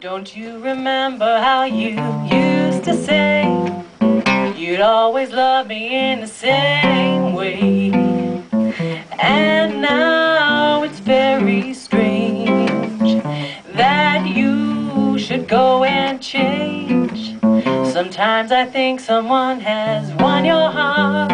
Don't you remember how you used to say you'd always love me in the same way? And now it's very strange that you should go and change. Sometimes I think someone has won your heart,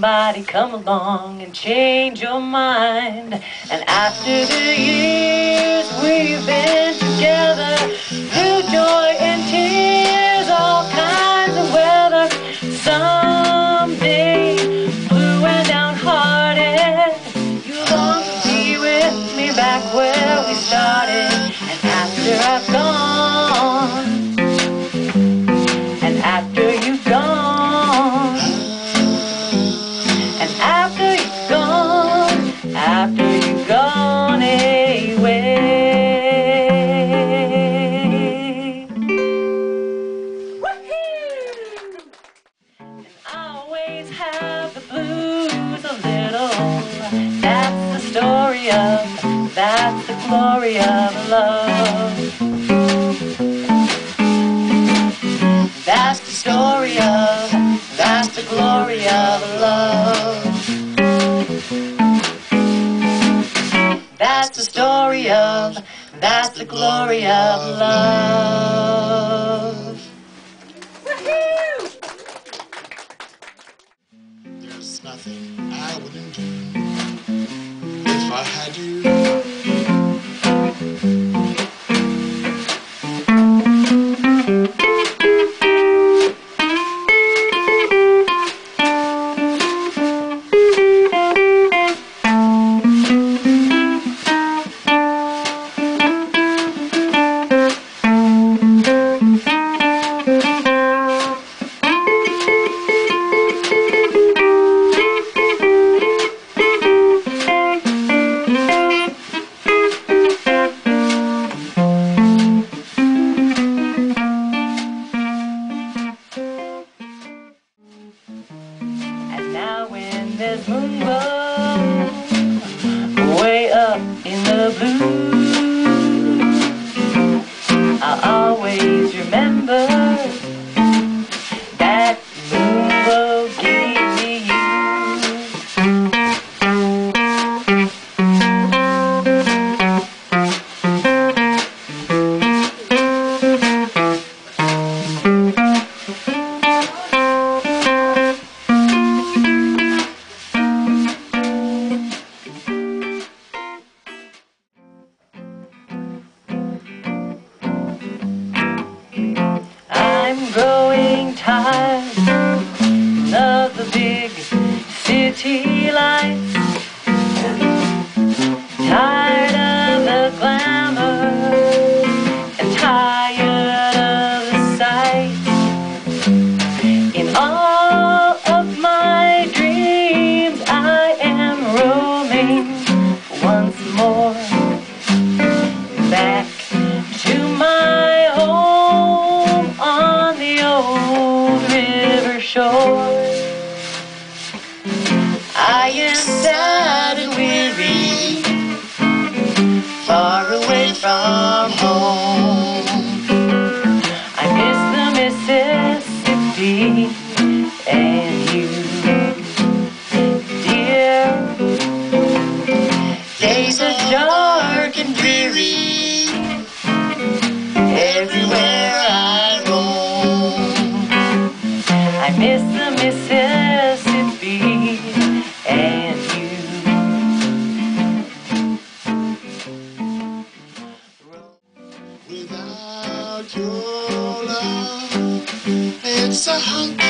somebody come along and change your mind. And after the years we've been together, through joy and tears, all kinds of weather, someday, the story of, that's the glory of love. That's the story of, that's the glory of love. There's nothing I wouldn't do if I had you. Far away from home. a hunk.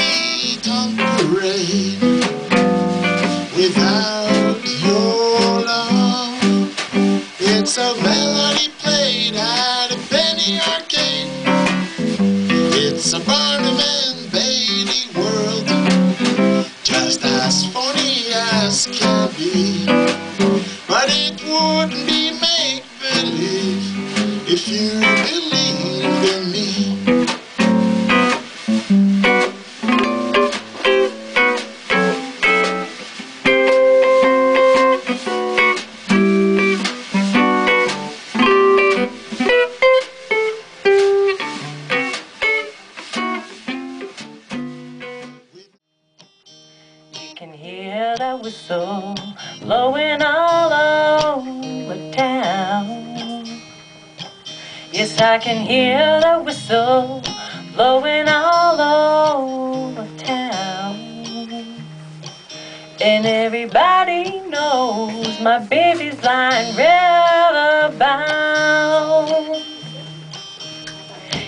Blowing all over town. Yes, I can hear the whistle blowing all over town. And everybody knows my baby's Blind River bound.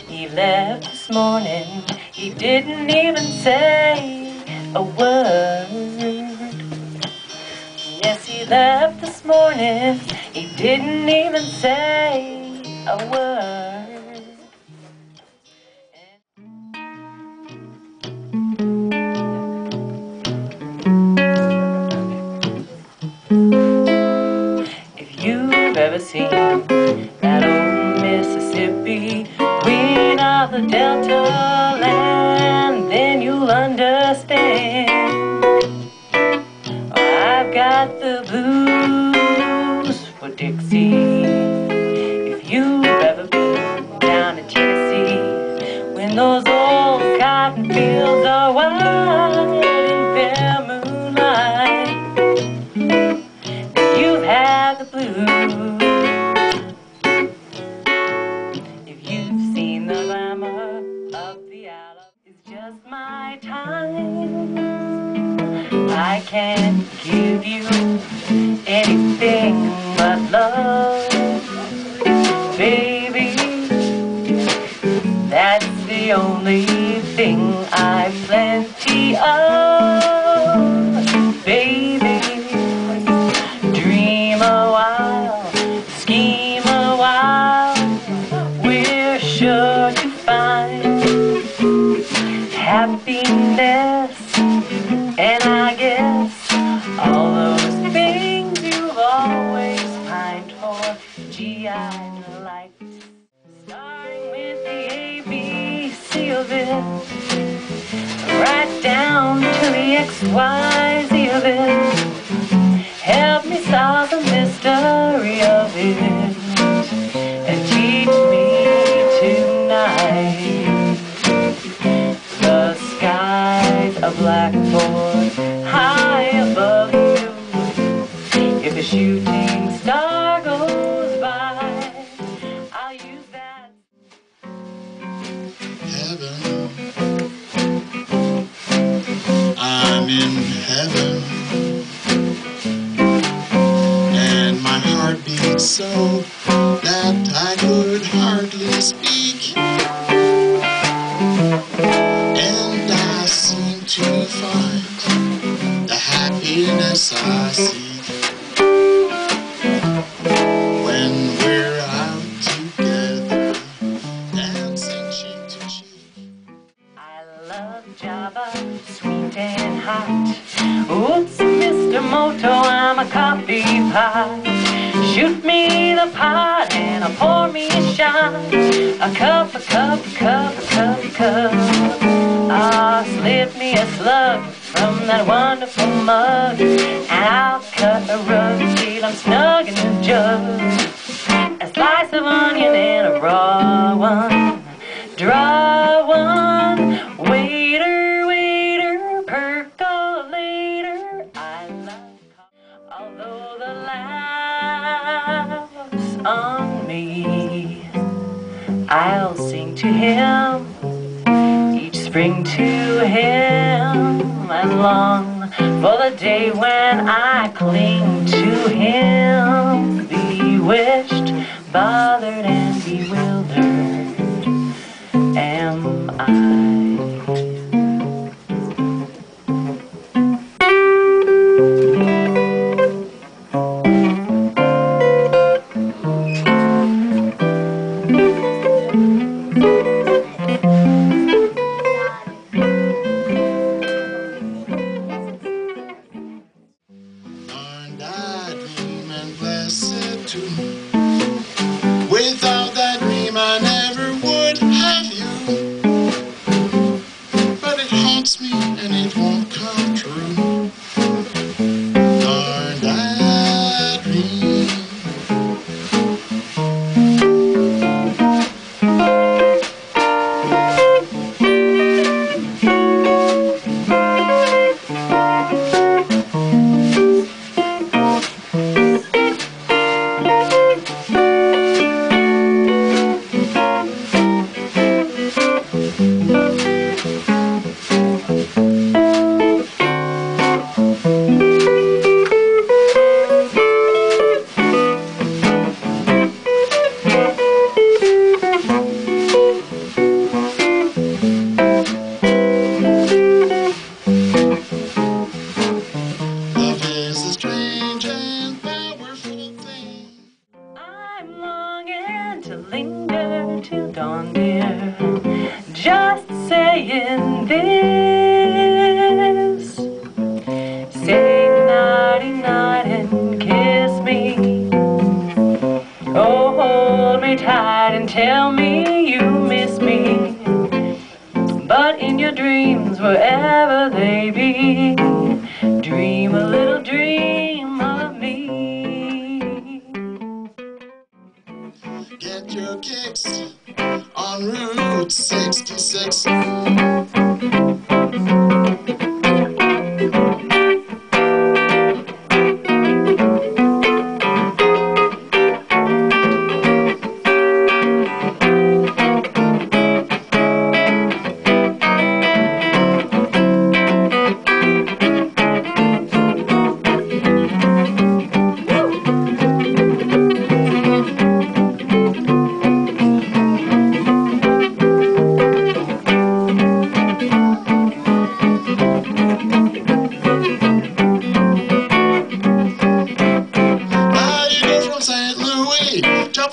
He left this morning, he didn't even say a word. He left this morning, he didn't even say a word. If you've ever seen that old Mississippi, queen of the Delta got the blues for Dixie. If you've ever been down in Tennessee, when those old cotton fields are white in fair moonlight, if you've had the blues. If you've seen the glamour of the Alamo, it's just my time. I can't give you the only thing I've plenty of, baby. Dream a while, scheme a while, we're sure to find happiness. Down to the XYZ of it. Help me solve the mystery of it I when we're out together, dancing cheek to cheek. I love Java, sweet and hot. Oops, Mr. Moto, I'm a coffee pot. Shoot me the pot and I'll pour me a shot. A cup, a cup, a cup, a cup, a cup. Ah, slip me a slug that wonderful mug. And I'll cut a rug till I'm snug in the jug. A slice of onion and a raw one. dry one. Waiter, waiter, percolator. I love although the laughs on me. I'll sing to him each spring to him and long for the day when I cling to him. Bewitched, bothered, and bewildered am I. tell me you miss me. But in your dreams, wherever they be,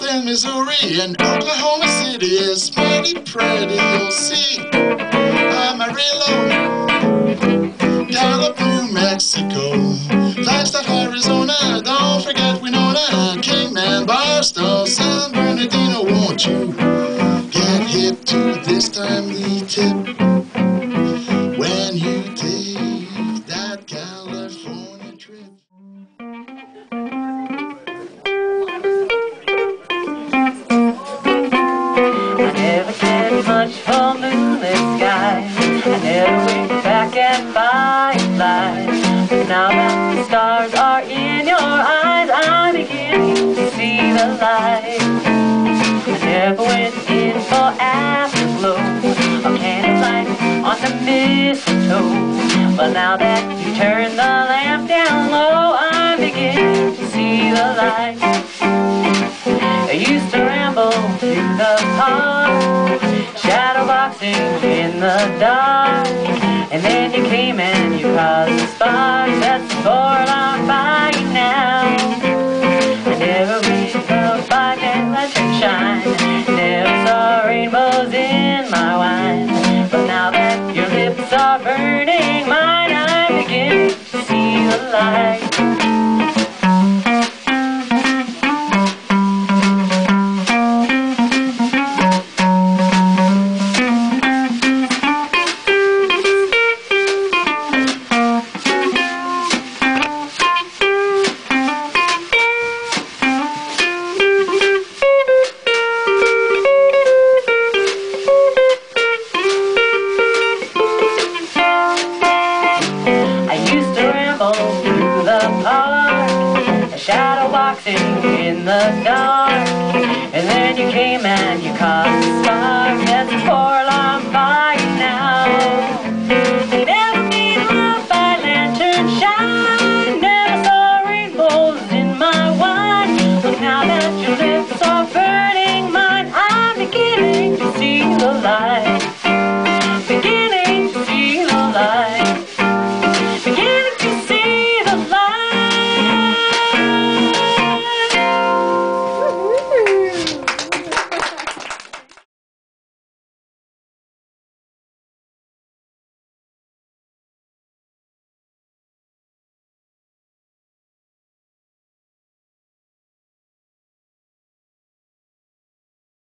Joplin, Missouri, and Oklahoma City is mighty pretty. You'll see Amarillo, Gallup, New Mexico, Flagstaff, Arizona. Don't forget Winona, Kingman, Barstow, San Bernardino. Won't you the light. I never went in for afterglow or candlelight on the mistletoe. But now that you turn the lamp down low, I begin to see the light. I used to ramble through the park, shadow boxing in the dark. And then you came and you caused a spark that's for long by now. Sunshine, never saw rainbows in my wine. But now that your lips are burning mine, I begin to see the light. Dark. And then you came and you caused the spark